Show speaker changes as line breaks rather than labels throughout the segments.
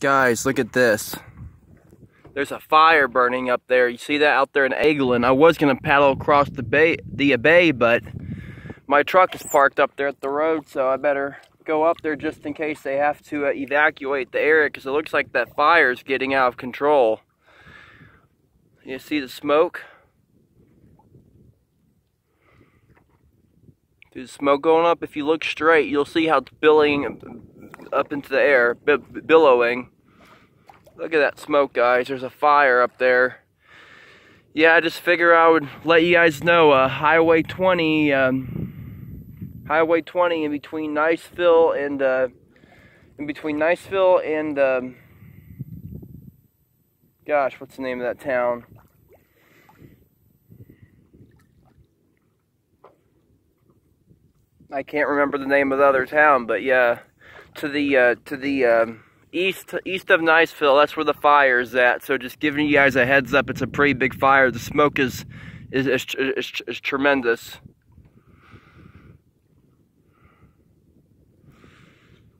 Guys, look at this. There's a fire burning up there. You see that out there in Eglin. I was to paddle across the bay, the bay, but my truck is parked up there at the road, so I better go up there just in case they have to uh, evacuate the area because it looks like that fire is getting out of control. You see the smoke? There's smoke going up. If you look straight, you'll see how it's billowing up into the air, billowing. Look at that smoke, guys. There's a fire up there. Yeah, I just figure I would let you guys know. Uh, Highway 20, um, Highway 20 in between Niceville and uh, in between Niceville and um, gosh, what's the name of that town? I can't remember the name of the other town, but yeah, to the uh, to the um, east east of Niceville. That's where the fire is at. So just giving you guys a heads up, it's a pretty big fire. The smoke is is is, is, is tremendous.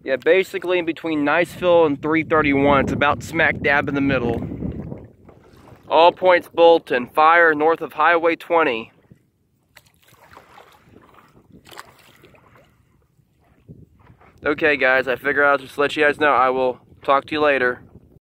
Yeah, basically in between Niceville and 331. It's about smack dab in the middle. All points Bolton. Fire north of Highway 20. Okay, guys, I figure I'll just let you guys know. I will talk to you later.